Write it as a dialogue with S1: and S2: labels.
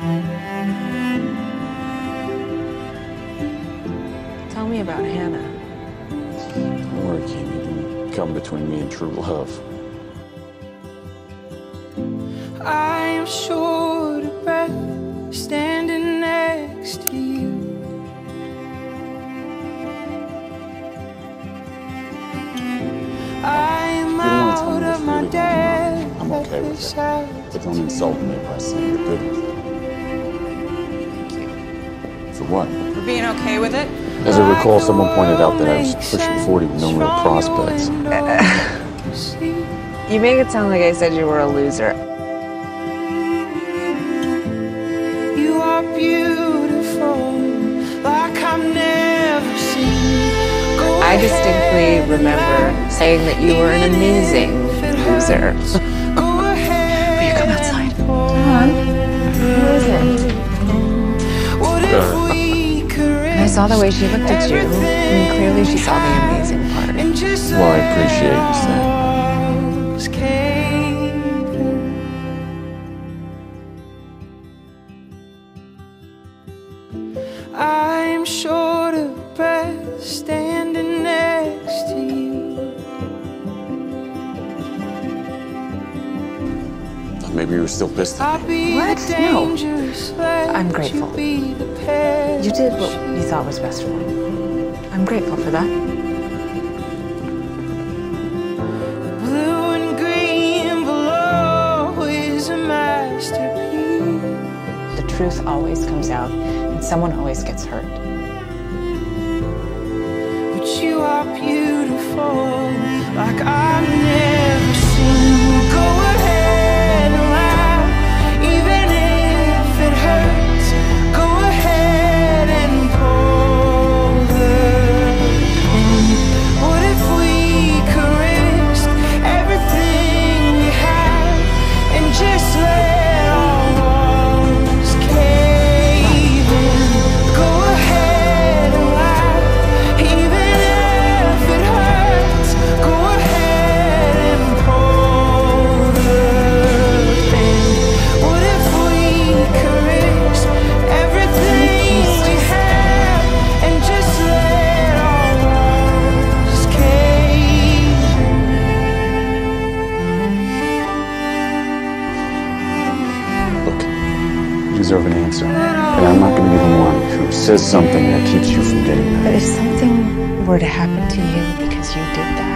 S1: Tell me about Hannah.
S2: Don't worry, Keen. You didn't come between me and true love.
S3: I am short of breath standing next to you. I am
S2: You don't want to tell
S3: out
S2: me
S3: of my
S2: really
S3: depth.
S2: going on. I'm okay with it. But don't insult me by saying you're good with it.
S1: Thank you.
S2: For what?
S1: For being okay with it?
S2: As I recall, someone pointed out that I was pushing 40 with no real prospects.
S1: You make it sound like I said you were a loser.
S3: You are beautiful, like I've never seen. Go
S1: I distinctly remember saying that you were an amazing loser. I saw the way she looked at you. I mean, clearly she saw the amazing part.
S3: and just
S2: Well, I appreciate you saying.
S3: let us cave in. I'm short of breath standing next to you.
S2: Thought Maybe you were still pissed at
S3: I'll
S2: me.
S3: be
S1: What?
S3: the
S1: No. I'm grateful.
S3: Be the pet.
S1: You did what you thought was best for me. I'm grateful for that.
S3: Blue and green below is a masterpiece.
S1: The truth always comes out, and someone always gets hurt.
S3: But you are beautiful, like I've
S2: deserve an answer. And I'm not going to be the one who says something that keeps you from getting that.
S1: But if something were to happen to you because you did that,